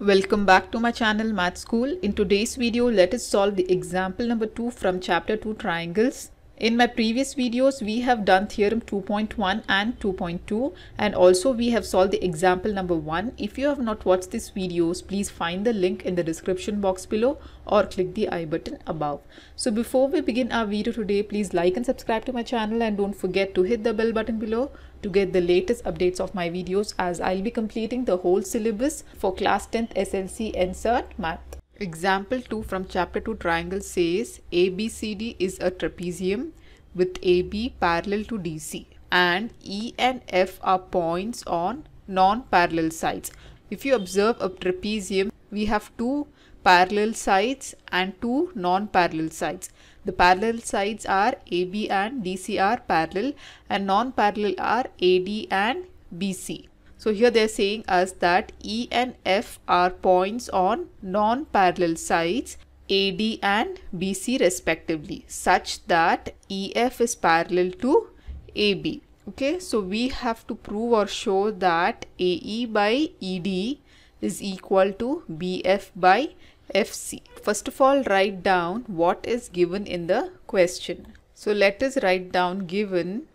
Welcome back to my channel Math School. In today's video, let us solve the example number 2 from chapter 2 triangles. In my previous videos, we have done theorem 2.1 and 2.2 and also we have solved the example number 1. If you have not watched these videos, please find the link in the description box below or click the i button above. So before we begin our video today, please like and subscribe to my channel and don't forget to hit the bell button below to get the latest updates of my videos as I'll be completing the whole syllabus for class 10th SSLC NCERT Math. Example 2 from chapter 2 triangle says ABCD is a trapezium with AB parallel to DC and E and F are points on non-parallel sides. If you observe a trapezium, we have two parallel sides and two non-parallel sides. The parallel sides are AB and DC are parallel and non-parallel are AD and BC. So here they're saying us that E and F are points on non-parallel sides AD and BC respectively such that EF is parallel to AB. Okay, so we have to prove or show that AE by ED is equal to BF by FC. First of all, write down what is given in the question. So let us write down given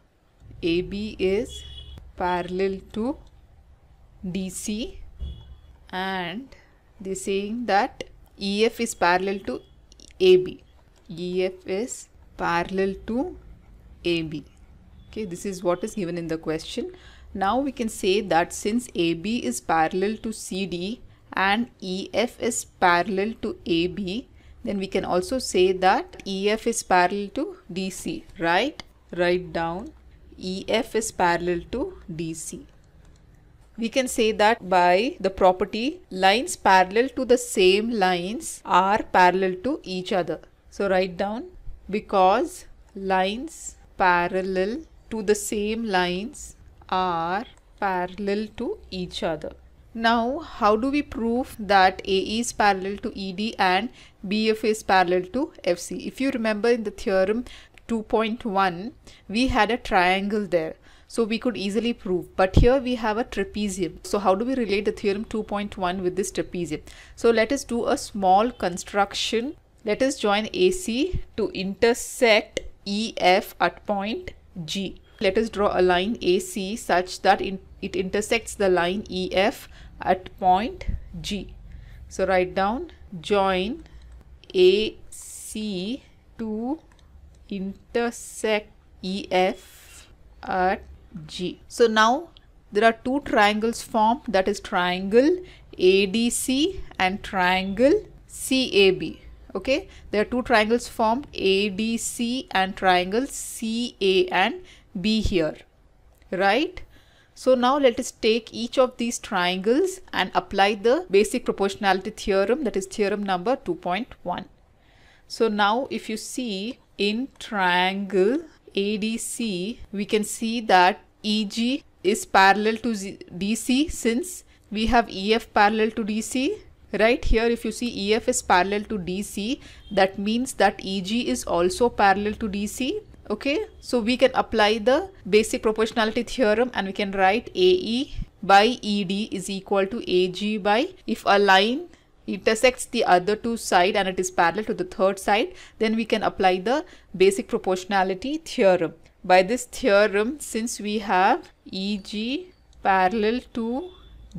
AB is parallel to DC and they're saying that EF is parallel to AB. EF is parallel to AB. Okay, this is what is given in the question. Now we can say that since AB is parallel to CD and EF is parallel to AB, then we can also say that EF is parallel to DC, right? Write down EF is parallel to DC we can say that by the property lines parallel to the same lines are parallel to each other. So write down because lines parallel to the same lines are parallel to each other. Now, how do we prove that AE is parallel to ED and BF is parallel to FC? If you remember in the theorem 2.1, we had a triangle there. So we could easily prove. But here we have a trapezium. So how do we relate the theorem 2.1 with this trapezium? So let us do a small construction. Let us join AC to intersect EF at point G. Let us draw a line AC such that it intersects the line EF at point G. So write down join AC to intersect EF at G. So now there are two triangles formed that is triangle ADC and triangle CAB. Okay, there are two triangles formed ADC and triangle CA and B here, right? So now let us take each of these triangles and apply the basic proportionality theorem that is theorem number 2.1. So now if you see in triangle ADC, we can see that EG is parallel to DC since we have EF parallel to DC. Right here, if you see EF is parallel to DC, that means that EG is also parallel to DC. Okay, so we can apply the basic proportionality theorem and we can write AE by ED is equal to AG by if a line intersects the other two side and it is parallel to the third side. Then we can apply the basic proportionality theorem. By this theorem since we have EG parallel to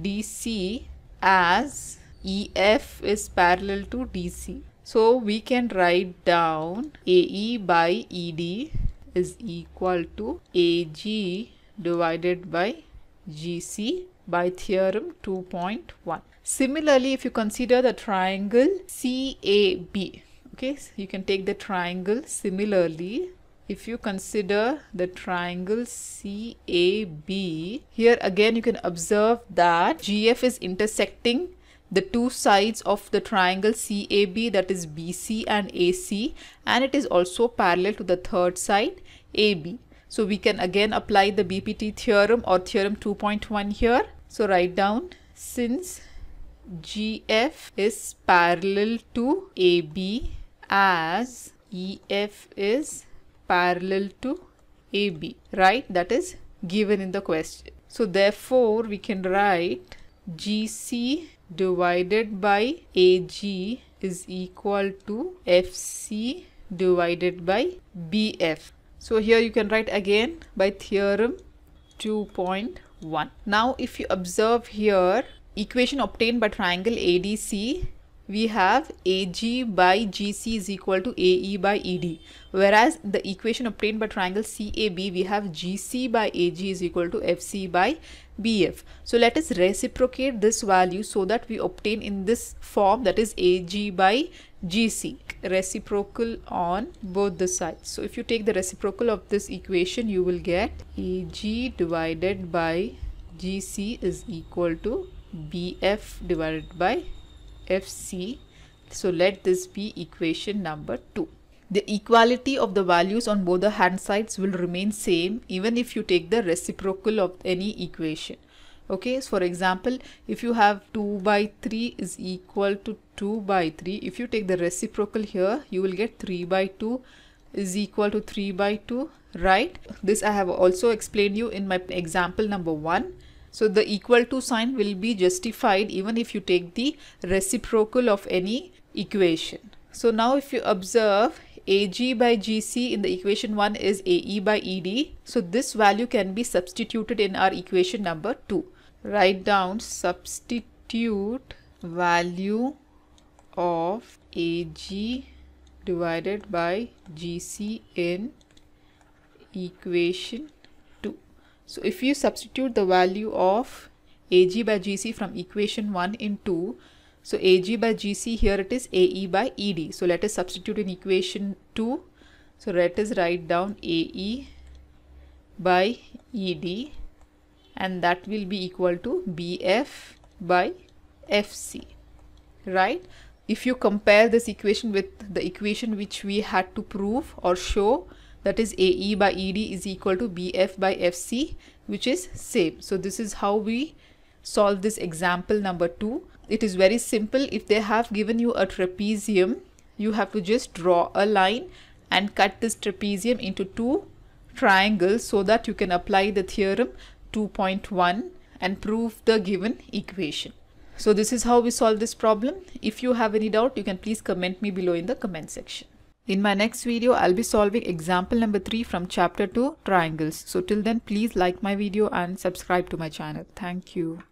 DC as EF is parallel to DC so we can write down AE by ED is equal to AG divided by GC by theorem 2.1 Similarly, if you consider the triangle CAB, okay, so you can take the triangle similarly. If you consider the triangle CAB, here again you can observe that GF is intersecting the two sides of the triangle CAB that is BC and AC and it is also parallel to the third side AB. So we can again apply the BPT theorem or theorem 2.1 here. So write down since GF is parallel to AB as EF is parallel to AB, right? That is given in the question. So therefore we can write GC divided by AG is equal to FC divided by BF. So here you can write again by theorem 2.1. Now if you observe here equation obtained by triangle ADC we have AG by GC is equal to AE by ED. Whereas the equation obtained by triangle CAB, we have GC by AG is equal to FC by BF. So let us reciprocate this value so that we obtain in this form that is AG by GC. Reciprocal on both the sides. So if you take the reciprocal of this equation, you will get AG divided by GC is equal to BF divided by FC. So let this be equation number 2. The equality of the values on both the hand sides will remain same even if you take the reciprocal of any equation. Okay, so for example, if you have 2 by 3 is equal to 2 by 3, if you take the reciprocal here, you will get 3 by 2 is equal to 3 by 2, right? This I have also explained you in my example number 1 so the equal to sign will be justified even if you take the reciprocal of any equation. So now if you observe AG by GC in the equation 1 is AE by ED. So this value can be substituted in our equation number 2. Write down substitute value of AG divided by GC in equation so if you substitute the value of AG by GC from equation 1 in 2, so AG by GC here it is AE by ED. So let us substitute in equation 2. So let us write down AE by ED and that will be equal to BF by FC, right? If you compare this equation with the equation which we had to prove or show that is AE by ED is equal to BF by FC which is same. So this is how we solve this example number 2. It is very simple. If they have given you a trapezium, you have to just draw a line and cut this trapezium into two triangles so that you can apply the theorem 2.1 and prove the given equation. So this is how we solve this problem. If you have any doubt, you can please comment me below in the comment section. In my next video, I'll be solving example number 3 from chapter 2 triangles. So till then, please like my video and subscribe to my channel. Thank you.